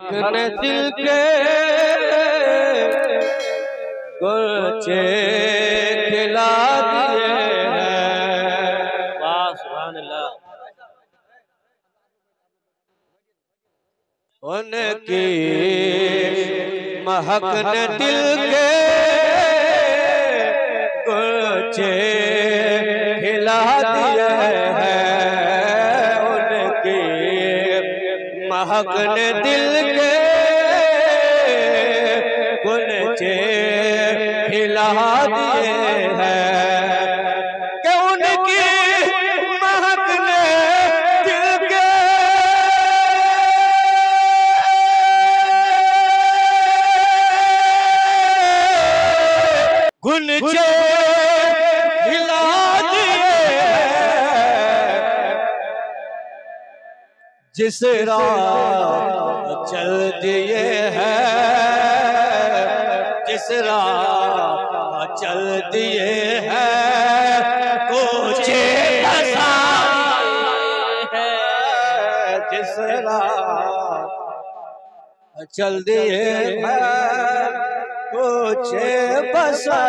دل کے گلچے کھلا دیے ہیں۔ واہ سبحان اللہ۔ ان کی مہک نے دل کے مہک نے دل کے گلچے کھلا دیے ہیں کہ ان کی مہک نے دل کے گنچے جس راہ چل دیے ہیں جس راہ چل دیے ہیں کوچے جس راہ چل دیے ہیں کوچے بسا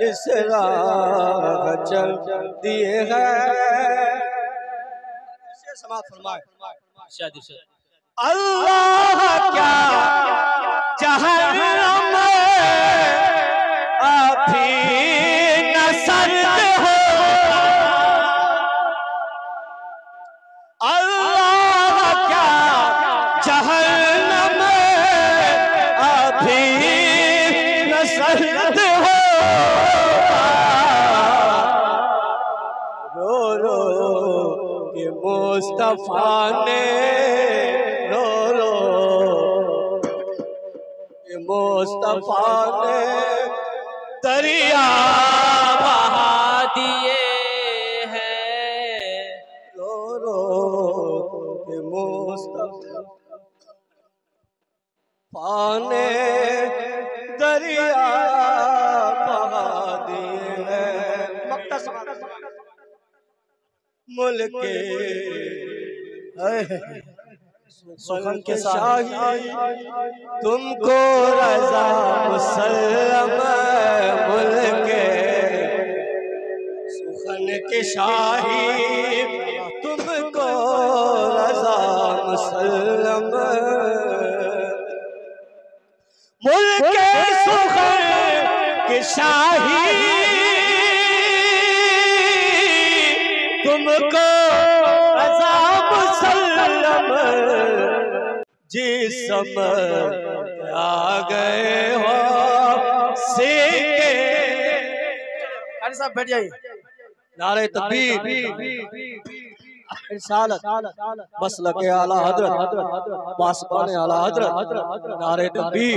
جس راہ چل دیے ہیں سماعت فرمائے۔ اللہ کیا مصطفیٰ نے رو رو مصطفیٰ نے دریا بہا دیے ہیں۔ رو رو مصطفیٰ نے دریا ملک سخن کے شاہی تم کو رضا مسلم ملک سخن کے شاہی تم کو رضا مسلم ملک سخن کے شاہی۔ تم کو رضا مسلم جسم آ گئے ہو سیکے قاری صاحب بیٹھ جائیے۔ نعرہ تکبیر۔ رسالت۔ مسلک اعلی حضرت پاسبان اعلی حضرت۔ نعرہ تکبیر۔